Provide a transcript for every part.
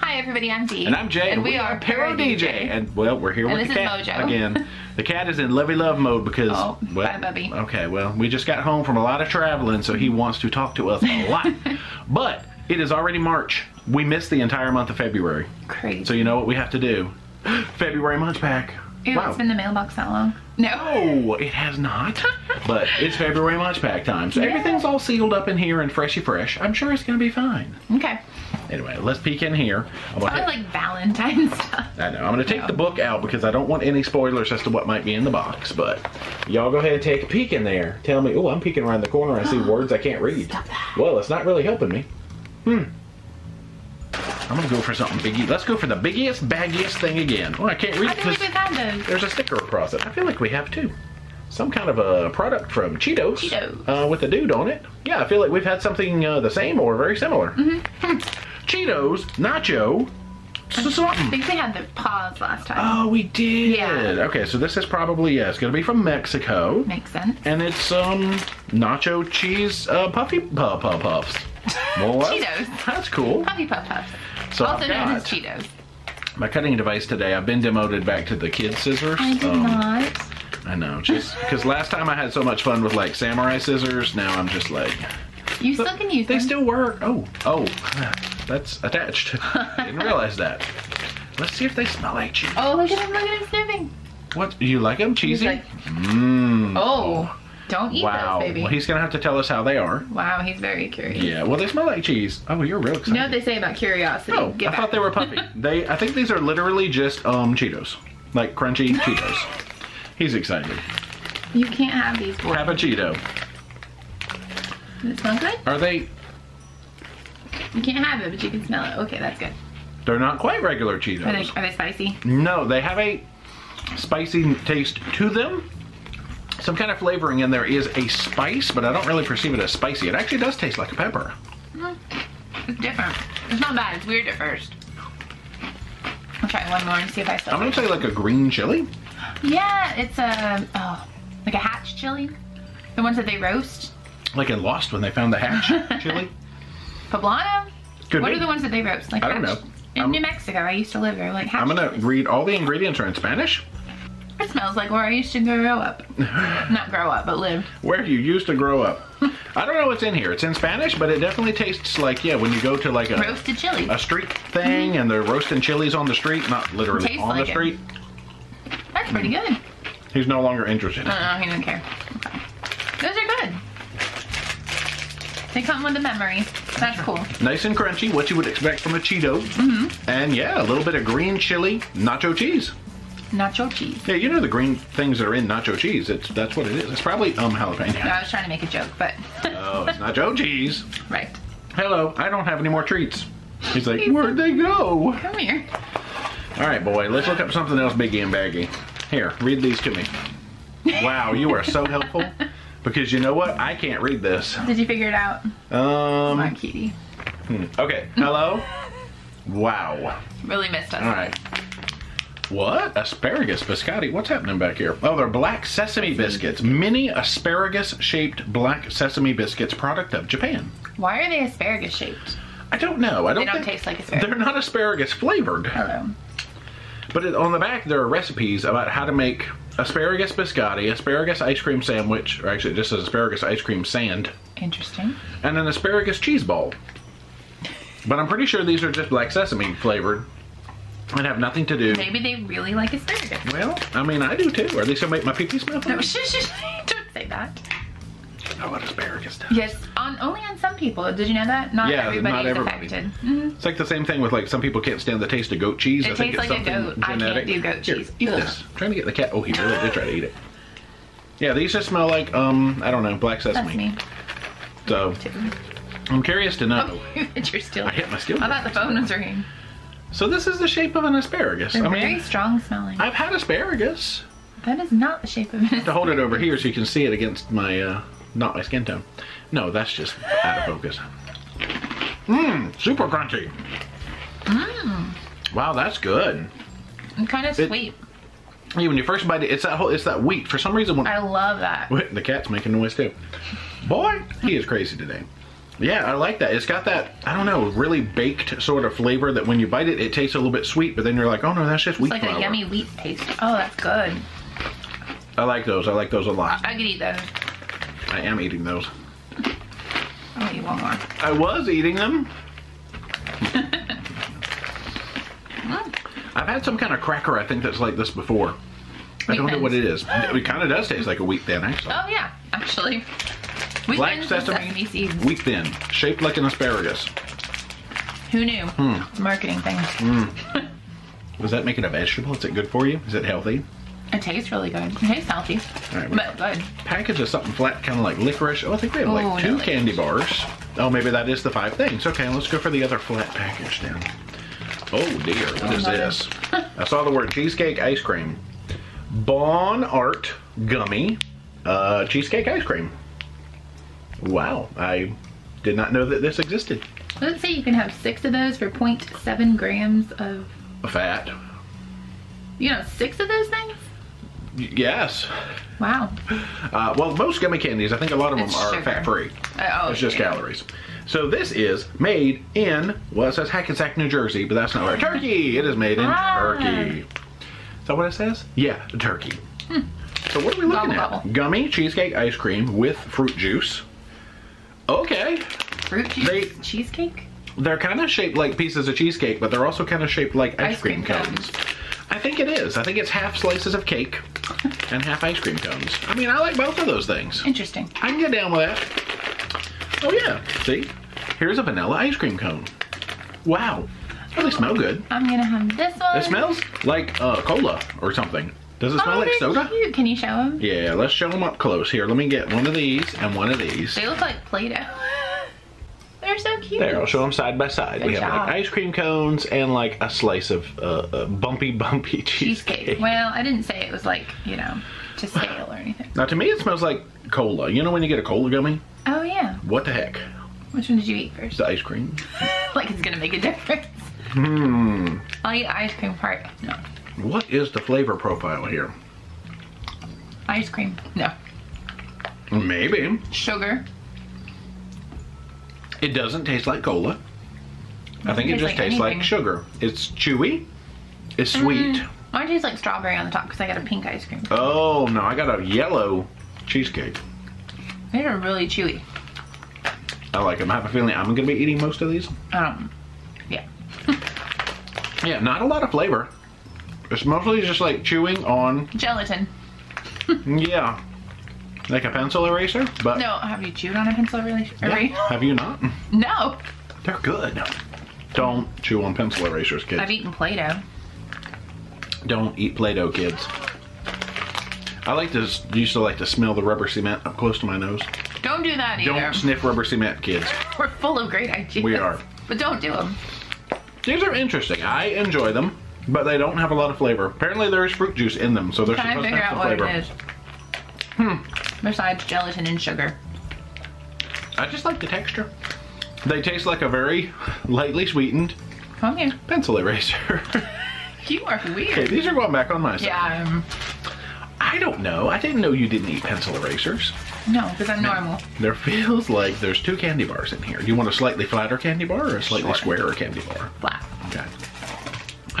Hi everybody, I'm Dee. And I'm Jay. And we, are Pero DJ. And well, we're here And with the cat Mojo. again. The cat is in lovey love mode because Oh, well, bye, Bubby. Okay, well, we just got home from a lot of traveling, so he wants to talk to us a lot. but it is already March. We missed the entire month of February. Crazy. So you know what we have to do? February MunchPak. Ew, wow. it's been in the mailbox that long. No. Oh, it has not. but it's February MunchPak time. So Yeah. everything's all sealed up in here and freshy fresh. I'm sure it's going to be fine. Okay. Anyway, let's peek in here. I'm Probably like Valentine's stuff. I know. I'm going to take No. the book out because I don't want any spoilers as to what might be in the box. But y'all go ahead and take a peek in there. Tell me. Oh, I'm peeking around the corner. I see words I can't read. Stop that. Well, it's not really helping me. Hmm. I'm to go for something biggie. Let's go for the biggest, baggiest thing again. Oh, I can't read I it feel like because we've had those. there's a sticker across it. I feel like we have too. Some kind of a product from Cheetos. Cheetos. Uh, with a dude on it. Yeah, I feel like we've had something uh, the same or very similar. Mm-hmm. Cheetos, nacho, I think they had the paws last time. Oh, we did. Yeah. Okay, so this is probably yeah, it's gonna be from Mexico, Makes sense. and it's um nacho cheese uh, puffy puff puff puffs. Well, that's- Cheetos. That's cool. Puffy Puff Puffs. So also I've known as Cheetos. My cutting device today. I've been demoted back to the kid scissors. I did Um, not. I know, just because last time I had so much fun with like samurai scissors. Now I'm just like You still can use they them. still work. Oh, oh, that's attached. Didn't realize that. Let's see if they smell like cheese. Oh, look at him, look at him sniffing. What? You like them? Cheesy? like- Mmm. Oh, don't eat Wow. those, baby. Well, he's gonna have to tell us how they are. Wow, he's very curious. Yeah. Well, they smell like cheese. Oh, you're real excited. You know what they say about curiosity? oh, Get I back. thought they were puffy. they. I think these are literally just um Cheetos, like crunchy Cheetos. He's excited. You can't have these. boys. Have a Cheeto. Does it smell good? Are they? You can't have it, but you can smell it. Okay, that's good. They're not quite regular Are they, Cheetos. are they spicy? No, they have a spicy taste to them. Some kind of flavoring in there is a spice, but I don't really perceive it as spicy. It actually does taste like a pepper. Mm-hmm. It's different. It's not bad. It's weird at first. I'll try one more and see if I still. I'm gonna say like a green chili. Yeah, it's a oh, like a hatch chili. The ones that they roast. Like in Lost when they found the hatch chili. Poblano. Could what be. are the ones that they roast? Like I don't know. In I'm- New Mexico, I used to live there. Like hatch I'm gonna chilies. read all the ingredients are in Spanish. It smells like where I used to grow up. Not grow up, but lived. Where you used to grow up. I don't know what's in here. It's in Spanish, but it definitely tastes like yeah when you go to like a Roasted chili. a street thing and they're roasting chilies on the street, not literally on like the it. street. That's pretty good. He's no longer interested. I don't know. He doesn't care. Okay. Those are good. They come with a memory. That's cool. Nice and crunchy, what you would expect from a Cheeto. Mm-hmm. And yeah, a little bit of green chili, nacho cheese. Nacho cheese. Yeah, you know the green things that are in nacho cheese. It's that's what it is. It's probably um No, jalapeno. I was trying to make a joke, but oh, it's nacho cheese. right. Hello, I don't have any more treats. He's like, where'd they go? Come here. All right, boy, let's look up something else biggie and baggy. Here, read these to me. Wow, you are so helpful. Because you know what? I can't read this. Did you figure it out? Um, My cutie. okay, hello? Wow. Really missed us. All right. What? Asparagus biscotti? What's happening back here? Oh, they're black sesame biscuits. Mini asparagus-shaped black sesame biscuits, product of Japan. Why are they asparagus shaped? I don't know. I don't. They don't taste like asparagus. They're not asparagus flavored. Hello. Oh, but it, on the back, there are recipes about how to make asparagus biscotti, asparagus ice cream sandwich, or actually, it just says asparagus ice cream sand, Interesting. and an asparagus cheese ball. But I'm pretty sure these are just black sesame flavored and have nothing to do. Maybe they really like asparagus. Well, I mean, I do too. Or at least it'll make my pee-pee smell. No, shh, shh, shh. Don't say that. I know what asparagus does. Yes, on only on some people. Did you know that? Not Yeah, everybody not is everybody. affected. Mhm. It's like the same thing with like some people can't stand the taste of goat cheese. It I think tastes it's like a something goat. I can't genetic. do goat Here, cheese. eat Ugh. this. trying to get the cat. Oh, he really did try to eat it. Yeah, these just smell like um, I don't know, black That's sesame. me. So I'm curious to know. But you're still. I hit my steel. I thought the phone was ringing. So this is the shape of an asparagus. They're I mean, very strong smelling. I've had asparagus. That is not the shape of it. To hold it over here so you can see it against my, uh, not my skin tone. No, that's just out of focus. Mmm, super crunchy. Mmm. Wow, that's good. And kind of It- sweet. Yeah, when you first bite it, it's that whole, it's that wheat. For some reason, when I love that. The cat's making noise too. Boy, he is crazy today. Yeah, I like that. It's got that, I don't know, really baked sort of flavor that when you bite it, it tastes a little bit sweet, but then you're like, oh no, that's just wheat It's like flour. a yummy wheat taste. Oh, that's good. I like those. I like those a lot. I could eat those. I am eating those. I'll eat one more. I was eating them. I've had some kind of cracker, I think, that's like this before. I don't know what it is. It kind of does taste like a wheat thin, actually. Oh yeah, actually. Black sesame, sesame seeds. wheat thin, shaped like an asparagus. Who knew? Hmm. Marketing thing. Does that make it a vegetable? Is it good for you? Is it healthy? It tastes really good. It tastes healthy, right, but good. package of something flat, kind of like licorice. Oh, I think we have like two no candy bars. Oh, maybe that is the five things. Okay, let's go for the other flat package then. Oh dear, what is mother. this? I saw the word cheesecake ice cream. Bon Art Gummy uh, Cheesecake Ice Cream. Wow, I did not know that this existed. Let's say you can have six of those for 0.7 grams of. Fat. You know, six of those things? Y- Yes. Wow. Uh, well, most gummy candies, I think a lot of them It's are sugar. fat free. Uh, oh, It's just yeah. calories. So this is made in, well, it says Hackensack, New Jersey, but that's not right. Turkey! It is made in Ah. Turkey. Is that what it says? Yeah, Turkey. So what are we looking Gobble, at? gobble. Gummy cheesecake ice cream with fruit juice. Okay. Fruit juice They- cheesecake? They're kind of shaped like pieces of cheesecake, but they're also kind of shaped like ice, Ice cream, cream cones. cones. I think it is. I think it's half slices of cake and half ice cream cones. I mean, I like both of those things. Interesting. I can get down with that. Oh yeah, see? Here's a vanilla ice cream cone. Wow. Oh, they smell good. I'm gonna have this one. It smells like uh, cola or something. Does it smell oh, like soda? Cute. Can you show them? Yeah, let's show them up close. Here, let me get one of these and one of these. They look like Play-Doh. they're so cute. There, I'll show them side by side. Good we have like ice cream cones and like a slice of uh, uh, bumpy, bumpy cheesecake. cheesecake. Well, I didn't say it was like you know to scale or anything. Now, to me, it smells like cola. You know when you get a cola gummy? Oh yeah. What the heck? Which one did you eat first? The ice cream. like it's gonna make a difference. Hmm. I'll eat ice cream part. No. What is the flavor profile here? Ice cream. No. Maybe. Sugar. It doesn't taste like cola. I think it just like tastes like sugar. It's chewy. It's sweet. Mm, mine tastes like strawberry on the top because I got a pink ice cream. Oh no, I got a yellow cheesecake. These are really chewy. I like them. I have a feeling I'm going to be eating most of these. Um, yeah. Yeah, not a lot of flavor. It's mostly just like chewing on, Gelatin. yeah, like a pencil eraser. But No, have you chewed on a pencil eraser? Yeah, have you not? No. They're good. Don't chew on pencil erasers, kids. I've eaten Play-Doh. Don't eat Play-Doh, kids. I like to used to like to smell the rubber cement up close to my nose. Don't do that either. Don't sniff rubber cement, kids. We're full of great ideas. We are. But don't do them. These are interesting. I enjoy them, but they don't have a lot of flavor. Apparently, there is fruit juice in them, so they're Trying to supposed to figure have out some what flavor. it is. Hmm. Besides gelatin and sugar. I just like the texture. They taste like a very lightly sweetened Come here. pencil eraser. You are weird. okay, these are going back on my side. Yeah, um, I don't know. I didn't know you didn't eat pencil erasers. no, because I'm normal. There feels like there's two candy bars in here. Do you want a slightly flatter candy bar or a slightly Sure. squarer candy bar? Flat. Okay.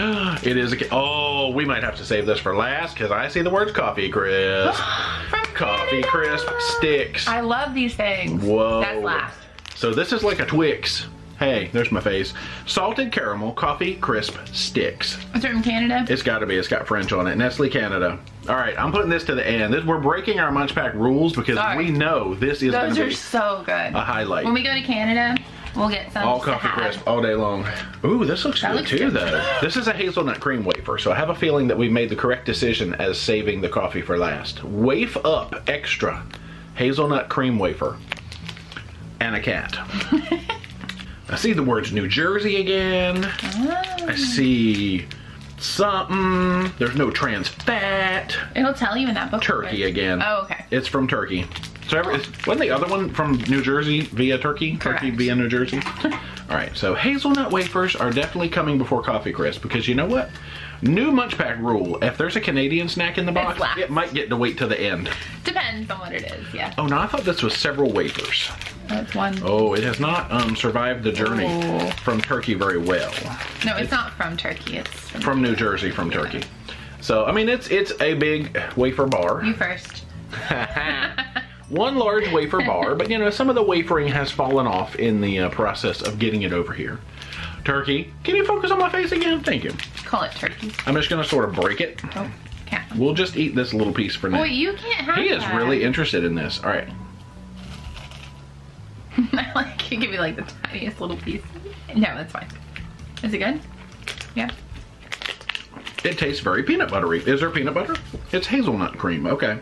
It is a. Oh, we might have to save this for last because I see the words coffee crisp. Coffee crisp sticks. I love these things. Whoa. That's last. So this is like a Twix. Hey, there's my face. Salted caramel coffee crisp sticks. Is it from Canada? It's got to be. It's got French on it. Nestle Canada. All right, I'm putting this to the end. This, we're breaking our MunchPak rules because Sorry. we know this is going Those to are be so good. a highlight. When we go to Canada, we'll get some. all coffee crisp all day long. Ooh, this looks That good looks too, good. though. This is a hazelnut cream wafer, so I have a feeling that we made the correct decision as saving the coffee for last. Wafe up extra hazelnut cream wafer and a cat. I see the words New Jersey again. I ah. see something. There's no trans fat. It'll tell you in that book. Turkey again. Oh, okay. It's from Turkey. So every, is- wasn't the other one from New Jersey via Turkey? Turkey via New Jersey. All right. So hazelnut wafers are definitely coming before coffee crisp because you know what? New MunchPak rule: if there's a Canadian snack in the box, it might get to wait to the end. Depends. on what it is. Yeah. Oh, no, I thought this was several wafers. That's one. Oh, it has not um, survived the journey Oh. from Turkey very well. No, it's not from Turkey. It's from, From New Jersey, from Turkey. So, I mean, it's it's a big wafer bar. you first. One large wafer bar, but you know, some of the wafering has fallen off in the uh, process of getting it over here. Turkey, can you focus on my face again? Thank you. Call it turkey. I'm just gonna sort of break it. Oh, can't. We'll just eat this little piece for now. Boy, you can't have he is that. really interested in this. All right. I like you give me like the tiniest little piece. No, that's fine. Is it good? Yeah. It tastes very peanut buttery. Is there peanut butter? It's hazelnut cream. Okay.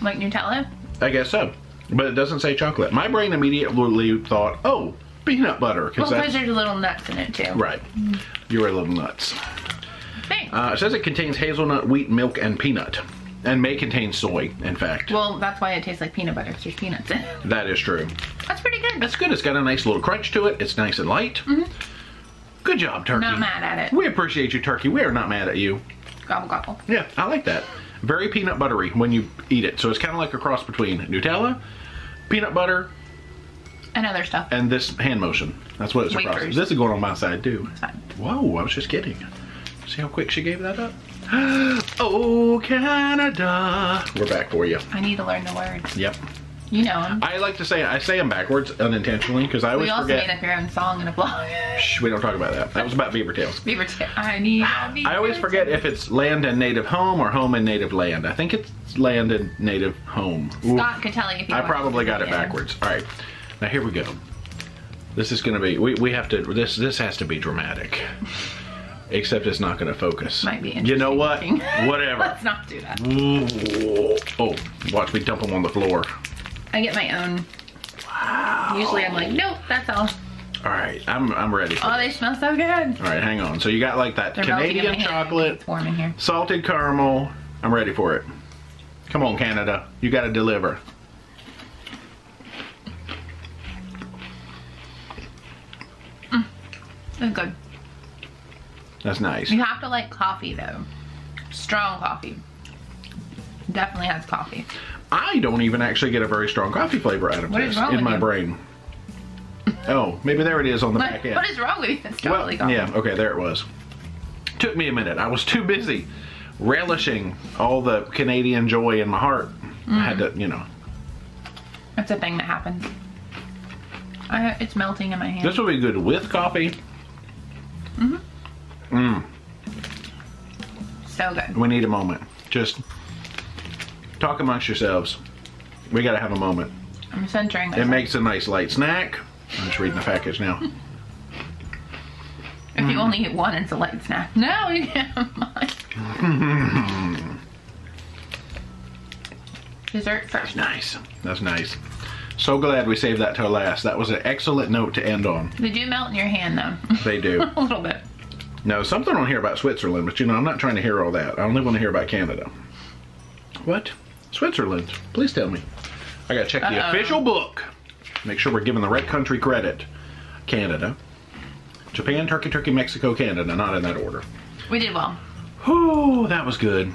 Like Nutella? I guess so. But it doesn't say chocolate. My brain immediately thought, oh, peanut butter. Well, Because because there's little nuts in it too. Right. You were a little nuts. Thanks. Uh, it says it contains hazelnut, wheat, milk, and peanut. And may contain soy, in fact. well, that's why it tastes like peanut butter. butter. 'cause there's peanuts in it. that is true. That's pretty good. That's good. It's got a nice little crunch to it. It's nice and light. Good job, Turkey. Mm-hmm. Not mad at it. We appreciate you, Turkey. We are not mad at you. Gobble gobble. Yeah, I like that. Very peanut buttery when you eat it. So it's kind of like a cross between Nutella, peanut butter, And other stuff. and this hand motion. That's what it's a cross. This is going on my side too. Whoa, I was just kidding. See how quick she gave that up? oh, Canada. We're back for you. I need to learn the words. Yep. You know them. I like to say I say them backwards unintentionally because I always We also forget. made up your own song in a blog. Oh, Shh, we don't talk about that. That was about beaver tails. Beaver tail. I need. a beaver I always forget tail. if it's land and native home or home and native land. I think it's land and native home. Ooh, Scott could tell you if he I wants probably to got it do backwards. All right, now here we go. This is going to be. We, we have to. This this has to be dramatic. Except it's not going to focus. Might be You know what? interesting. Whatever. Let's not do that. Ooh. Oh, watch me dump them on the floor. I get my own. Usually I'm like, nope, that's all. All right, I'm I'm ready. For Oh, they smell so good. All right, hang on. So you got like that They're Canadian chocolate, It's warm in here. salted caramel. I'm ready for it. Come on, Canada. You got to deliver. Mm, it's good. That's nice. You have to like coffee though. Strong coffee. Definitely has coffee. I don't even actually get a very strong coffee flavor out of What this in my you? brain. Oh, maybe there it is on the What, back end. what is wrong with you? It's well, totally coffee. yeah, okay, there it was. Took me a minute. I was too busy relishing all the Canadian joy in my heart. I had Mm. to, you know. It's a thing that happens. I, it's melting in my hand. This would be good with coffee. Mm-hmm. Mm. So good. We need a moment. Just talk amongst yourselves. We got to have a moment. I'm centering It makes a nice light snack. I'm just reading the package now. if Mm. you only eat one, it's a light snack. No, you can't have mine. Dessert first. Nice. That's nice. So glad we saved that till last. That was an excellent note to end on. They do melt in your hand though. They do. a little bit. No, something on here about Switzerland, but you know, I'm not trying to hear all that. I only want to hear about Canada. What? Switzerland? Please tell me. I gotta check the Uh-oh. official book. Make sure we're giving the right country credit. Canada. Japan, Turkey, Turkey, Mexico, Canada. Not in that order. We did well. Whew, that was good.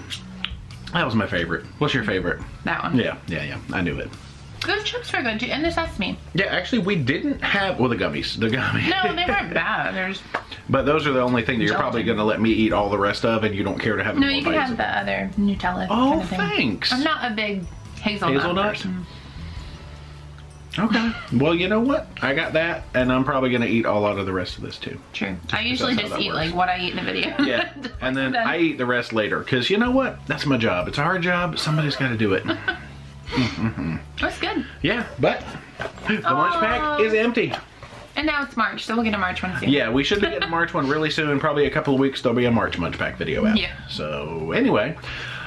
That was my favorite. What's your favorite? That one. Yeah, yeah, yeah. I knew it. Those chips were good too. And the sesame. Yeah, actually, we didn't have well the gummies, the gummies. No, they weren't bad. There's but those are the only thing that you're probably going to let me eat all the rest of, and you don't care to have no. You can have of. the other Nutella. Oh, kind of thing. thanks. I'm not a big hazelnut. Hazelnut? person. Okay. Well, you know what? I got that, and I'm probably going to eat all out of the rest of this too. True. I usually just eat works. like what I eat in the video. Yeah. And then I eat the rest later, because you know what? That's my job. It's a hard job. Somebody's got to do it. That's good. yeah, but the lunch pack Oh. is empty. And now it's March, so we'll get a March one soon. Yeah, we should be getting a March one really soon. Probably a couple of weeks, there'll be a March MunchPak video out. Yeah. So, anyway,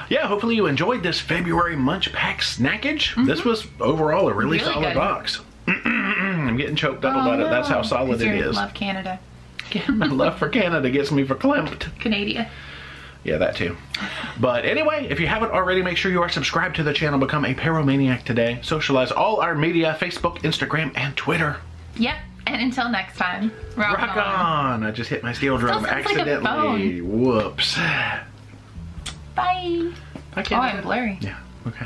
yeah, hopefully you enjoyed this February MunchPak snackage. This was overall a really, Mm-hmm. Really solid good. box. I'm getting choked up Oh, about it. That's how solid it is. it you is. Love Canada. My love for Canada gets me verklempt. Canada. Yeah, that too. But anyway, if you haven't already, make sure you are subscribed to the channel. Become a Pyromaniac today. Socialize all our media Facebook, Instagram, and Twitter. Yep. And until next time, rock, Rock on! I just hit my steel drum sounds like accidentally. Whoops. Bye. I Oh, I'm blurry. Yeah, okay.